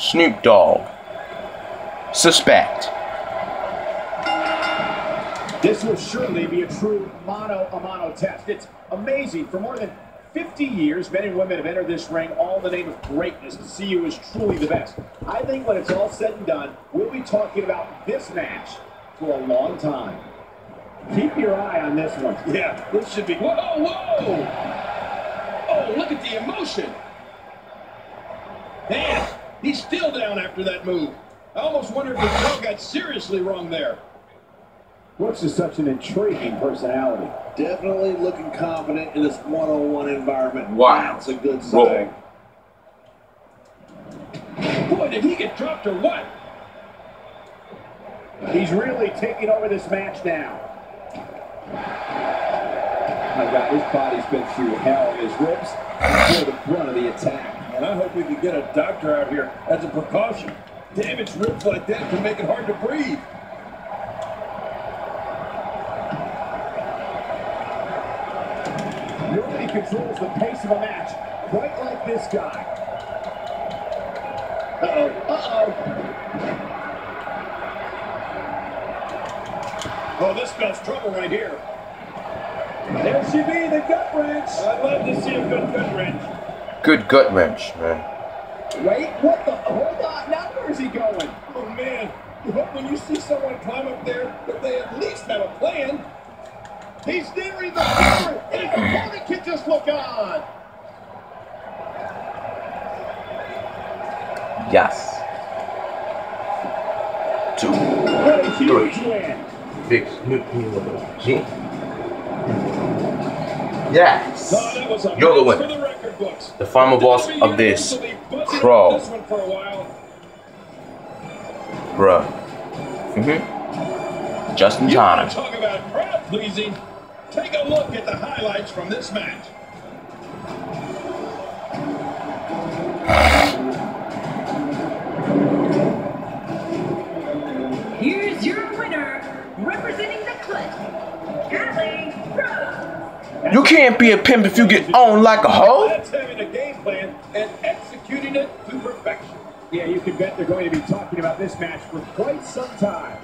Snoop Dogg. Suspect. This will surely be a true mono a mono test. It's amazing. For more than 50 years, men and women have entered this ring all in the name of greatness to see who is truly the best. I think when it's all said and done, we'll be talking about this match for a long time. Keep your eye on this one. Yeah, this should be. Whoa, whoa! Oh, look at the emotion. Man, he's still down after that move. I almost wonder if the girl got seriously wrong there. Brooks is such an intriguing personality. Definitely looking confident in this one-on-one environment. Wow. That's a good Whoa. sign. Boy, did he get dropped or what? He's really taking over this match now. My God, his body's been through hell. His ribs feel the brunt of the attack. I hope we can get a doctor out here as a precaution. Damaged ribs like that can make it hard to breathe. Nobody controls the pace of a match quite like this guy. Uh-oh, uh-oh. Oh, this spells trouble right here. There she be, the gut wrench. I'd love to see a good gut wrench. Good gut wrench, man. Wait, what the? Hold on, now where's he going? Oh, man. You hope when you see someone climb up there that they at least have a plan. He's nearing the floor, and his opponent can just look on. Yes. Two. What a huge Three. Big Snoop Dogg. Yes. Oh, that was a You're the winner. For the record books. The final boss of this will Crow. This one for a while. Bruh. Mm-hmm. Just in time. talk about crowd pleasing? Take a look at the highlights from this match. Here's your winner, representing the clip, Callie Rose. You can't be a pimp if you get owned like a hoe. That's having a game plan and executing it to perfection. Yeah, you can bet they're going to be talking about this match for quite some time.